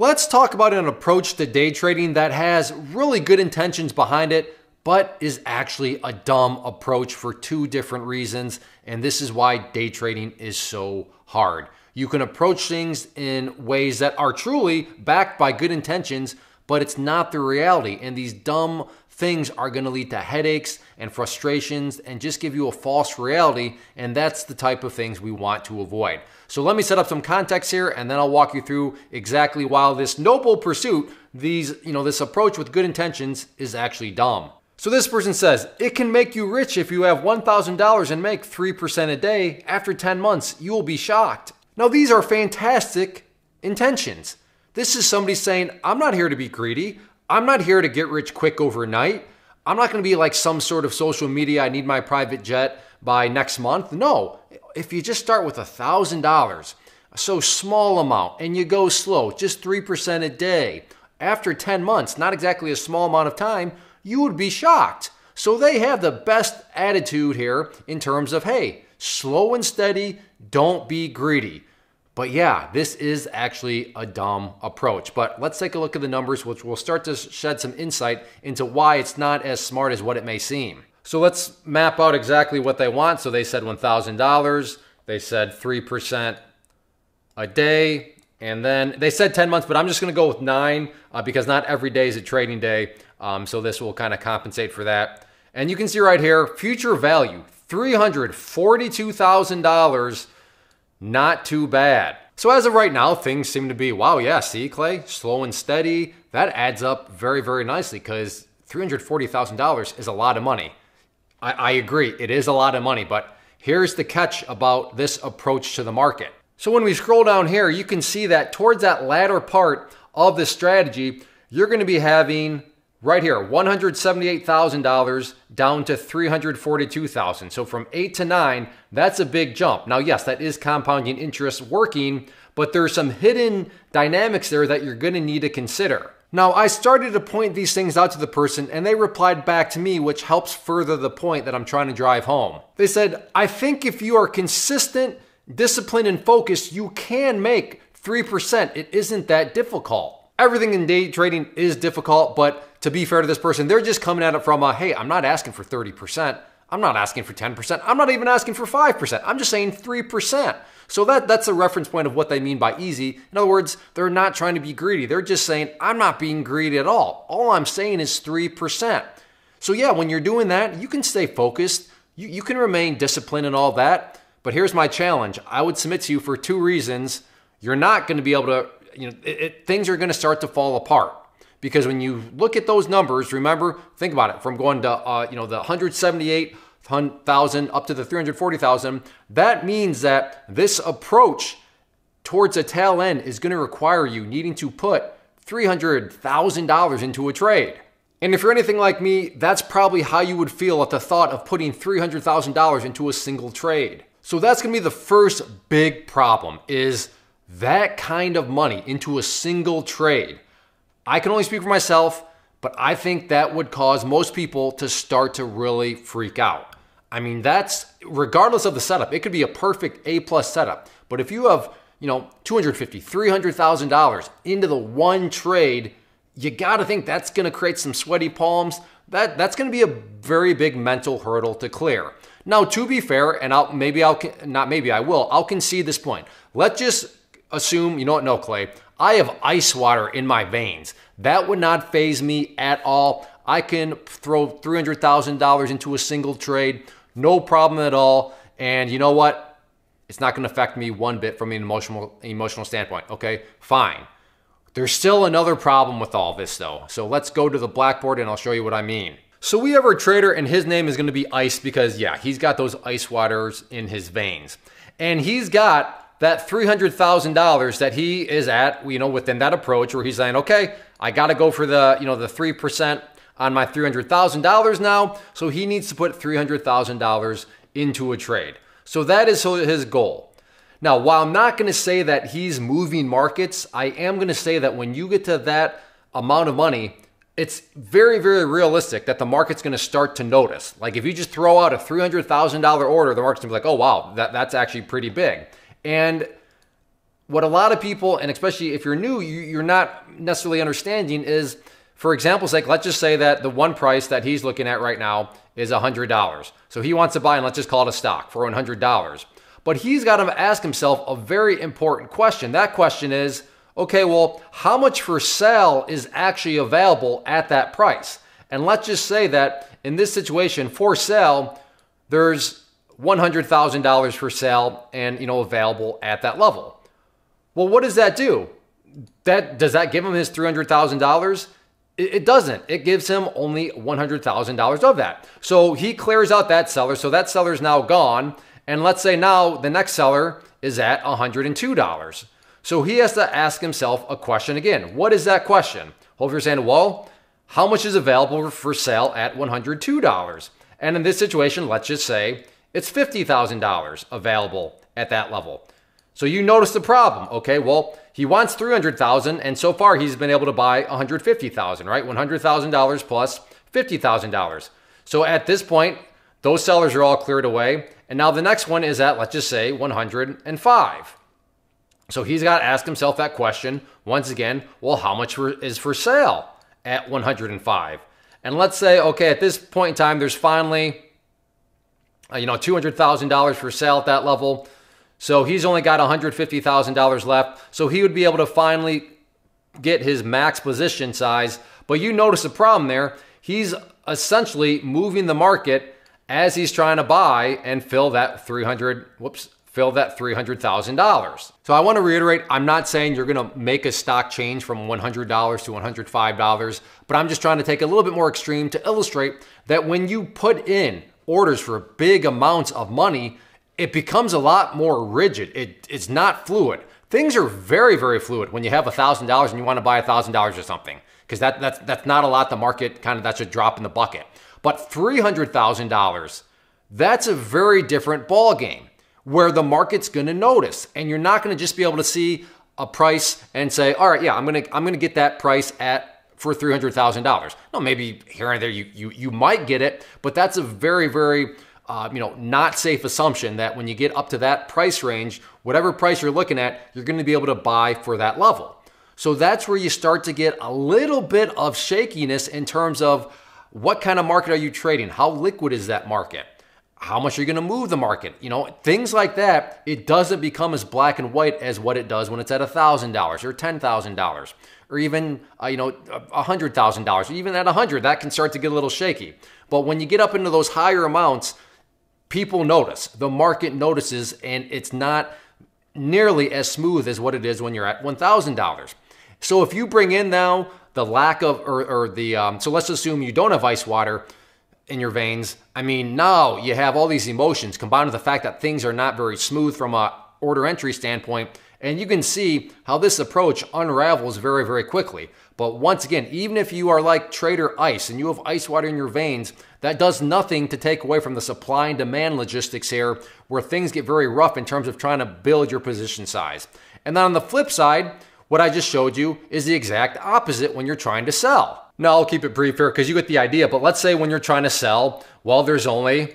Let's talk about an approach to day trading that has really good intentions behind it, but is actually a dumb approach for two different reasons. And this is why day trading is so hard. You can approach things in ways that are truly backed by good intentions, but it's not the reality. And these dumb things are going to lead to headaches and frustrations and just give you a false reality. And that's the type of things we want to avoid. So let me set up some context here and then I'll walk you through exactly why this noble pursuit, these, you know, this approach with good intentions is actually dumb. So this person says, it can make you rich if you have $1,000 and make 3% a day. After 10 months, you will be shocked. Now, these are fantastic intentions. This is somebody saying, I'm not here to be greedy. I'm not here to get rich quick overnight. I'm not going to be like some sort of social media. I need my private jet by next month. No, if you just start with a $1,000, so small amount, and you go slow, just 3% a day, after 10 months, not exactly a small amount of time, you would be shocked. So they have the best attitude here in terms of, hey, slow and steady, don't be greedy. But yeah, this is actually a dumb approach. But let's take a look at the numbers, which will start to shed some insight into why it's not as smart as what it may seem. So let's map out exactly what they want. So they said $1,000, they said 3% a day, and then they said 10 months, but I'm just going to go with nine uh, because not every day is a trading day. Um, so this will kind of compensate for that. And you can see right here, future value, $342,000 not too bad. So as of right now, things seem to be, wow, yeah, see, Clay, slow and steady. That adds up very, very nicely because $340,000 is a lot of money. I, I agree, it is a lot of money, but here's the catch about this approach to the market. So when we scroll down here, you can see that towards that latter part of the strategy, you're going to be having right here $178,000 down to 342,000. So from 8 to 9, that's a big jump. Now yes, that is compounding interest working, but there's some hidden dynamics there that you're going to need to consider. Now, I started to point these things out to the person and they replied back to me, which helps further the point that I'm trying to drive home. They said, I think if you are consistent, disciplined, and focused, you can make 3%. It isn't that difficult. Everything in day trading is difficult, but to be fair to this person, they're just coming at it from a hey, I'm not asking for 30%. I'm not asking for 10%. I'm not even asking for 5%. I'm just saying 3%. So that, that's a reference point of what they mean by easy. In other words, they're not trying to be greedy. They're just saying, I'm not being greedy at all. All I'm saying is 3%. So yeah, when you're doing that, you can stay focused. You, you can remain disciplined and all that. But here's my challenge. I would submit to you for two reasons. You're not going to be able to you know, it, it, things are going to start to fall apart because when you look at those numbers, remember, think about it from going to, uh, you know, the 178,000 up to the 340,000, that means that this approach towards a tail end is going to require you needing to put $300,000 into a trade. And if you're anything like me, that's probably how you would feel at the thought of putting $300,000 into a single trade. So that's going to be the first big problem is that kind of money into a single trade, I can only speak for myself, but I think that would cause most people to start to really freak out. I mean, that's regardless of the setup, it could be a perfect A plus setup. But if you have, you know, $250, $300,000 into the one trade, you got to think that's going to create some sweaty palms. That that's going to be a very big mental hurdle to clear. Now, to be fair, and I'll maybe I'll not maybe I will, I'll concede this point. Let's just assume, you know what, no, Clay, I have ice water in my veins. That would not faze me at all. I can throw $300,000 into a single trade, no problem at all. And you know what? It's not going to affect me one bit from an emotional emotional standpoint. Okay, fine. There's still another problem with all this though. So let's go to the blackboard and I'll show you what I mean. So we have our trader and his name is going to be Ice because yeah, he's got those ice waters in his veins. And he's got that $300,000 that he is at, you know, within that approach where he's saying, okay, I got to go for the, you know, the 3% on my $300,000 now. So he needs to put $300,000 into a trade. So that is his goal. Now, while I'm not going to say that he's moving markets, I am going to say that when you get to that amount of money, it's very, very realistic that the market's going to start to notice. Like if you just throw out a $300,000 order, the market's going to be like, oh, wow, that, that's actually pretty big. And what a lot of people, and especially if you're new, you're not necessarily understanding is, for example's sake, let's just say that the one price that he's looking at right now is $100. So he wants to buy, and let's just call it a stock for $100. But he's got to ask himself a very important question. That question is, okay, well, how much for sale is actually available at that price? And let's just say that in this situation, for sale, there's $100,000 for sale and, you know, available at that level. Well, what does that do? That does that give him his $300,000? It, doesn't. It gives him only $100,000 of that. So he clears out that seller. So that seller is now gone. And let's say now the next seller is at $102. So he has to ask himself a question again. What is that question? Hope you're saying, well, how much is available for sale at $102? And in this situation, let's just say it's $50,000 available at that level. So you notice the problem. Okay, well, he wants 300,000 and so far he's been able to buy 150,000, right? $100,000 plus $50,000. So at this point, those sellers are all cleared away. And now the next one is at, let's just say, 105. So he's got to ask himself that question once again well, how much is for sale at 105? And let's say, okay, at this point in time, there's finally, Uh, you know, $200,000 for sale at that level. So he's only got $150,000 left. So he would be able to finally get his max position size. But you notice the problem there. He's essentially moving the market as he's trying to buy and fill that 300, whoops, fill that $300,000. So I want to reiterate, I'm not saying you're going to make a stock change from $100 to $105, but I'm just trying to take a little bit more extreme to illustrate that when you put in orders for big amounts of money, it becomes a lot more rigid. It, it's not fluid. Things are very, very fluid when you have $1,000 and you want to buy $1,000 or something, because that, that's, that's not a lot the market kind of, that's a drop in the bucket. But $300,000, that's a very different ball game where the market's going to notice and you're not going to just be able to see a price and say, all right, yeah, I'm going to, I'm going to get that price at for $300,000. No, maybe here and there you, you, you might get it, but that's a very, very uh, you know, not safe assumption that when you get up to that price range, whatever price you're looking at, you're going to be able to buy for that level. So that's where you start to get a little bit of shakiness in terms of what kind of market are you trading? How liquid is that market? How much are you going to move the market? You know, things like that. It doesn't become as black and white as what it does when it's at $1,000 or $10,000 or even, uh, you know, $100,000. Even at 100, that can start to get a little shaky. But when you get up into those higher amounts, people notice, the market notices, and it's not nearly as smooth as what it is when you're at $1,000. So if you bring in now the lack of, or, or the, um, so let's assume you don't have ice water in your veins. I mean, now you have all these emotions combined with the fact that things are not very smooth from a order entry standpoint. And you can see how this approach unravels very, very quickly. But once again, even if you are like Trader Ice and you have ice water in your veins, that does nothing to take away from the supply and demand logistics here, where things get very rough in terms of trying to build your position size. And then on the flip side, what I just showed you is the exact opposite when you're trying to sell. Now, I'll keep it brief here because you get the idea, but let's say when you're trying to sell, well, there's only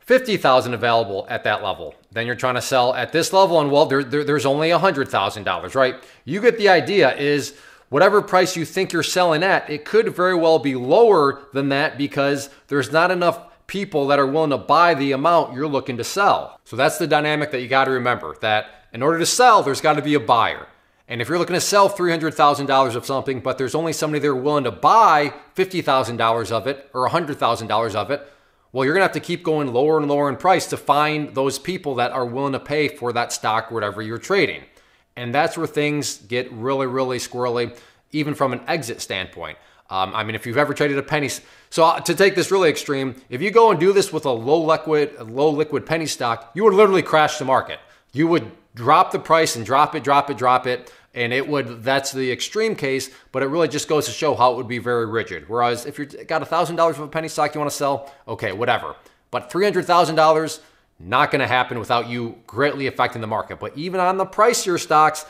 50,000 available at that level. Then you're trying to sell at this level and well, there, there, there's only $100,000, right? You get the idea is whatever price you think you're selling at, it could very well be lower than that because there's not enough people that are willing to buy the amount you're looking to sell. So that's the dynamic that you got to remember that in order to sell, there's got to be a buyer. And if you're looking to sell $300,000 of something, but there's only somebody there willing to buy $50,000 of it or $100,000 of it, well, you're going to have to keep going lower and lower in price to find those people that are willing to pay for that stock, whatever you're trading. And that's where things get really, really squirrely, even from an exit standpoint. Um, I mean, if you've ever traded a penny, so uh, to take this really extreme, if you go and do this with a low liquid, low liquid penny stock, you would literally crash the market. You would drop the price and drop it, drop it, drop it, and it would. That's the extreme case, but it really just goes to show how it would be very rigid. Whereas if you've got a thousand dollars of a penny stock you want to sell, okay, whatever. But three hundred thousand dollars not going to happen without you greatly affecting the market. But even on the pricier stocks,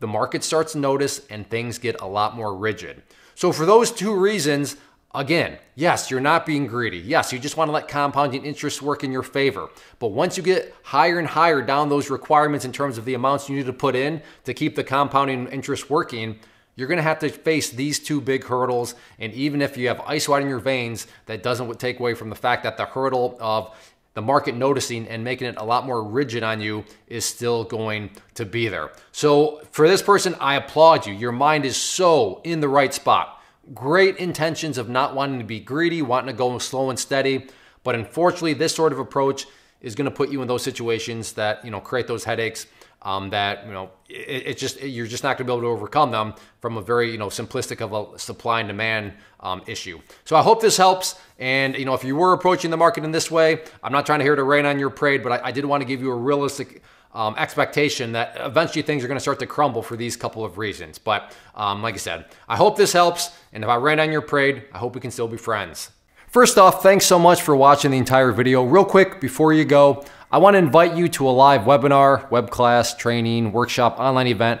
the market starts to notice and things get a lot more rigid. So, for those two reasons, Again, yes, you're not being greedy. Yes, you just want to let compounding interest work in your favor. But once you get higher and higher down those requirements in terms of the amounts you need to put in to keep the compounding interest working, you're going to have to face these two big hurdles. And even if you have ice white in your veins, that doesn't take away from the fact that the hurdle of the market noticing and making it a lot more rigid on you is still going to be there. So for this person, I applaud you. Your mind is so in the right spot great intentions of not wanting to be greedy, wanting to go slow and steady. But unfortunately, this sort of approach is going to put you in those situations that, you know, create those headaches. Um, that you know it, it just you're just not going to be able to overcome them from a very you know simplistic of a supply and demand um, issue. So I hope this helps. And you know if you were approaching the market in this way, I'm not trying to here to rain on your parade, but I, I did want to give you a realistic um, expectation that eventually things are going to start to crumble for these couple of reasons. But um, like I said, I hope this helps. And if I ran on your parade, I hope we can still be friends. First off, thanks so much for watching the entire video. Real quick, before you go, I want to invite you to a live webinar, web class, training, workshop, online event